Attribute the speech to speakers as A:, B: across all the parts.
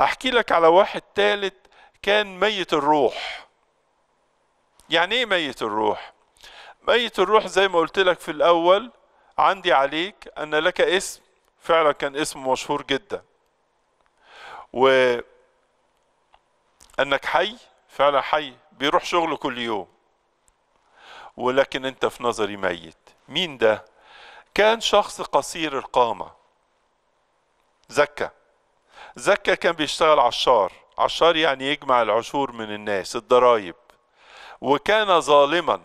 A: أحكي لك على واحد تالت كان ميت الروح. يعني إيه ميت الروح؟ ميت الروح زي ما قلت لك في الأول عندي عليك أن لك اسم فعلا كان اسم مشهور جدا. و انك حي فعلا حي بيروح شغله كل يوم. ولكن أنت في نظري ميت. مين ده؟ كان شخص قصير القامة. زكا. زكا كان بيشتغل عشار عشار يعني يجمع العشور من الناس الضرايب. وكان ظالما.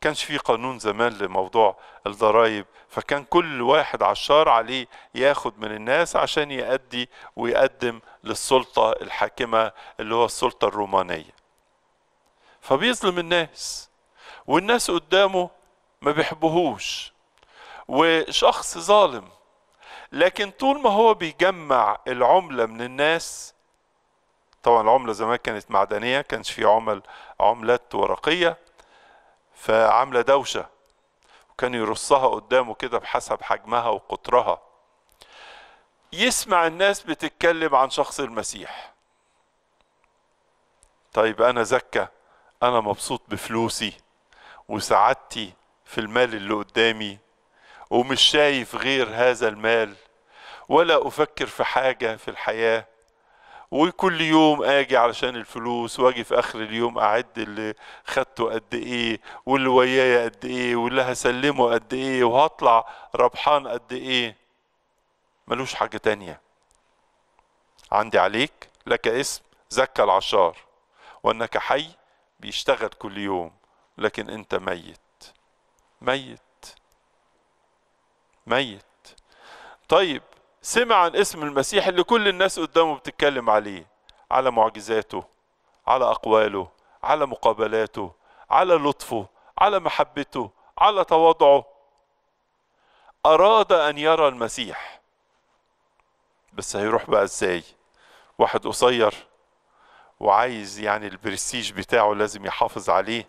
A: كانش في قانون زمان لموضوع الضرايب فكان كل واحد عشار عليه ياخد من الناس عشان يأدي ويقدم للسلطة الحاكمة اللي هو السلطة الرومانية. فبيظلم الناس. والناس قدامه ما بيحبوهوش وشخص ظالم. لكن طول ما هو بيجمع العملة من الناس طبعا العملة زمان كانت معدنية كانش في عمل عملات ورقية فعاملة دوشة وكان يرصها قدامه كده بحسب حجمها وقطرها. يسمع الناس بتتكلم عن شخص المسيح. طيب أنا زكى أنا مبسوط بفلوسي وسعادتي في المال اللي قدامي ومش شايف غير هذا المال. ولا أفكر في حاجة في الحياة. وكل يوم آجي علشان الفلوس وآجي في آخر اليوم أعد اللي خدته قد إيه واللي ويايا قد إيه واللي هسلمه قد إيه وهطلع ربحان قد إيه. ملوش حاجة تانية. عندي عليك لك اسم زكى العشار. وأنك حي بيشتغل كل يوم لكن أنت ميت. ميت. ميت. طيب سمع عن اسم المسيح اللي كل الناس قدامه بتتكلم عليه على معجزاته على أقواله على مقابلاته على لطفه على محبته على تواضعه. أراد أن يرى المسيح. بس هيروح بقى إزاي؟ واحد قصير وعايز يعني البرستيج بتاعه لازم يحافظ عليه.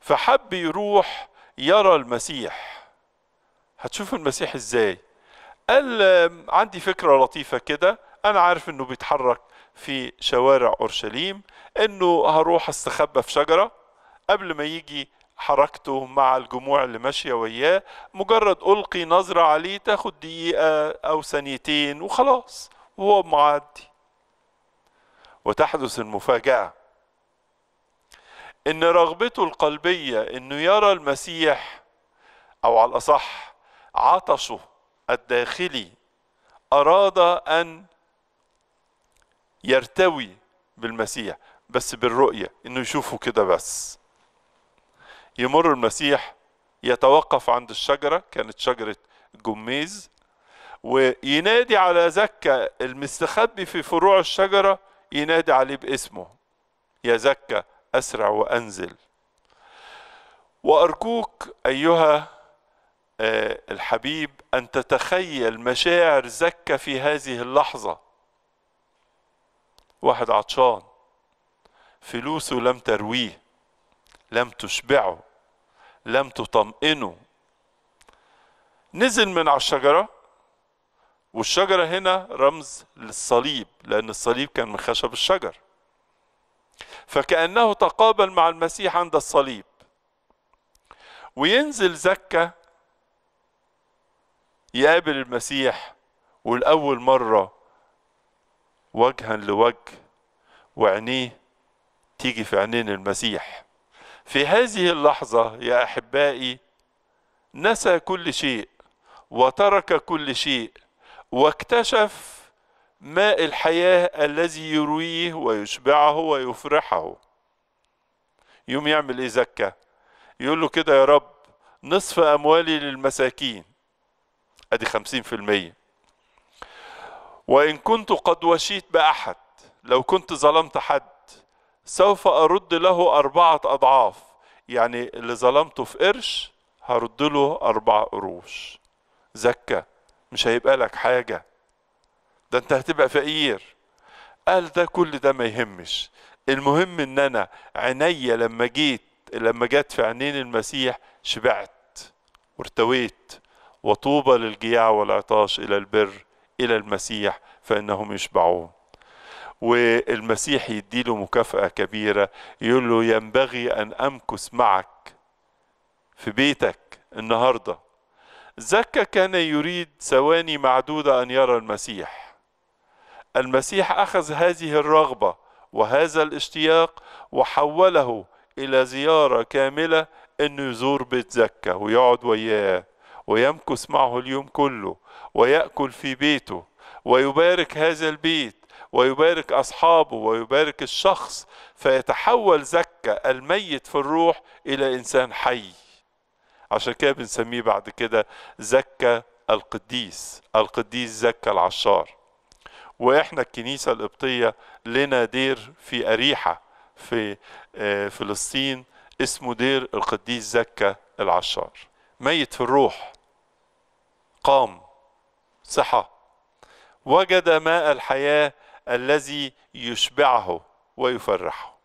A: فحب يروح يرى المسيح. هتشوف المسيح إزاي؟ قال عندي فكرة لطيفة كده. أنا عارف إنه بيتحرك في شوارع أورشليم إنه هروح أستخبى في شجرة. قبل ما يجي حركته مع الجموع اللي ماشية وياه مجرد ألقي نظرة عليه تاخد دقيقة أو ثانيتين وخلاص وهو معدي. وتحدث المفاجأة إن رغبته القلبية إنه يرى المسيح أو على الأصح عطشه الداخلي أراد أن يرتوي بالمسيح بس بالرؤية إنه يشوفه كده بس. يمر المسيح يتوقف عند الشجرة كانت شجرة جميز وينادي على زكا المستخبي في فروع الشجرة ينادي عليه باسمه. يا زكا أسرع وأنزل. وأرجوك أيها الحبيب أن تتخيل مشاعر زكا في هذه اللحظة. واحد عطشان فلوسه لم ترويه لم تشبعه لم تطمئنه. نزل من على الشجرة والشجرة هنا رمز للصليب لأن الصليب كان من خشب الشجر. فكأنه تقابل مع المسيح عند الصليب. وينزل زكا يقابل المسيح والأول مرة وجها لوجه وعينيه تيجي في عينين المسيح. في هذه اللحظة يا أحبائي نسى كل شيء وترك كل شيء واكتشف ماء الحياة الذي يرويه ويشبعه ويفرحه. يوم يعمل إيه زكا؟ يقول له كده يا رب نصف أموالي للمساكين. أدي خمسين في المية. وإن كنت قد وشيت بأحد لو كنت ظلمت حد سوف أرد له أربعة أضعاف. يعني اللي ظلمته في قرش هرد له أربع قروش. زكى مش هيبقى لك حاجة. ده أنت هتبقى فقير. قال ده كل ده ما يهمش. المهم إن أنا عينيا لما جيت لما جت في عينين المسيح شبعت وارتويت. وطوبى للجياع والعطاش إلى البر إلى المسيح فإنهم يشبعون. والمسيح يديله مكافأة كبيرة يقول له ينبغي أن أمكث معك في بيتك النهاردة. زكا كان يريد ثواني معدودة أن يرى المسيح. المسيح أخذ هذه الرغبة وهذا الاشتياق وحوله إلى زيارة كاملة إنه يزور بيت زكا ويقعد وياه. ويمكث معه اليوم كله ويأكل في بيته ويبارك هذا البيت ويبارك أصحابه ويبارك الشخص فيتحول زكا الميت في الروح إلى إنسان حي. عشان كده بنسميه بعد كده زكا القديس القديس زكا العشار. وإحنا الكنيسة القبطية لنا دير في أريحة في فلسطين اسمه دير القديس زكا العشار. ميت في الروح. قام. صحة. وجد ماء الحياة الذي يشبعه ويفرحه.